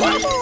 Wahoo!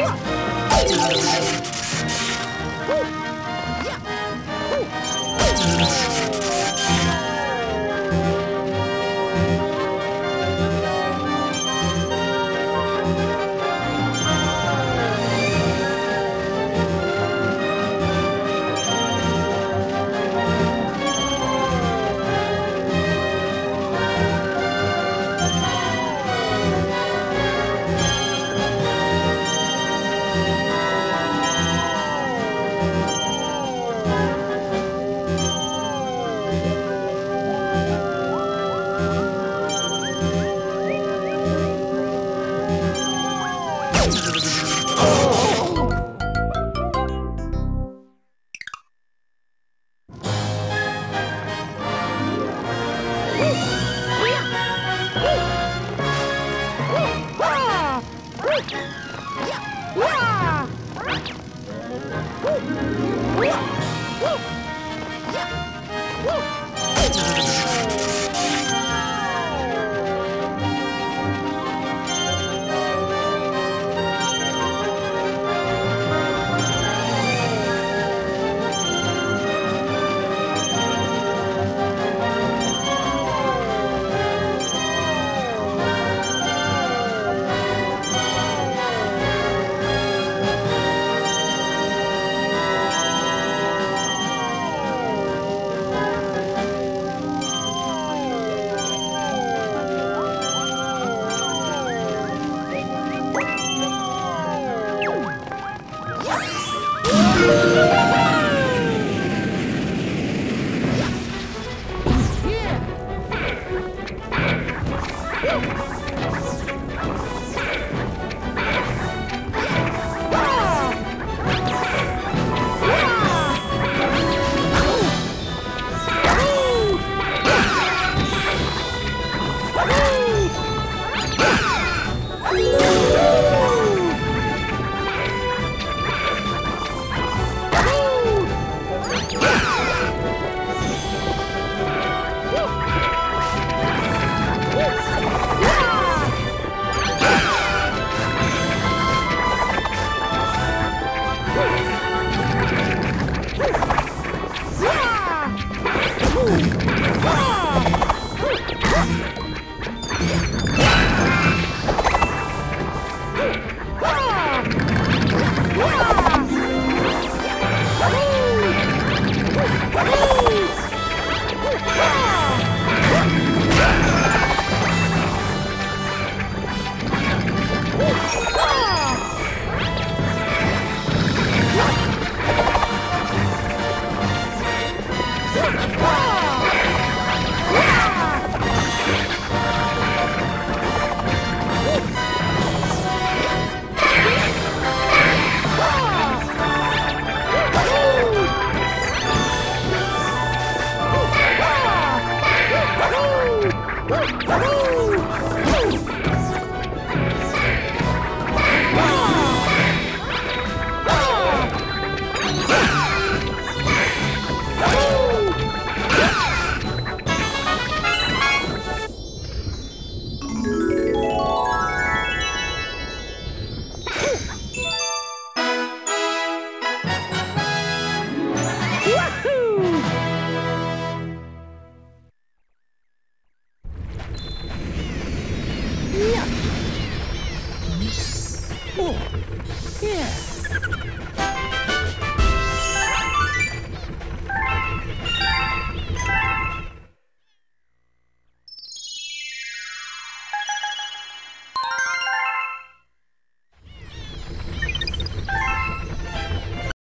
はい! yeah あ!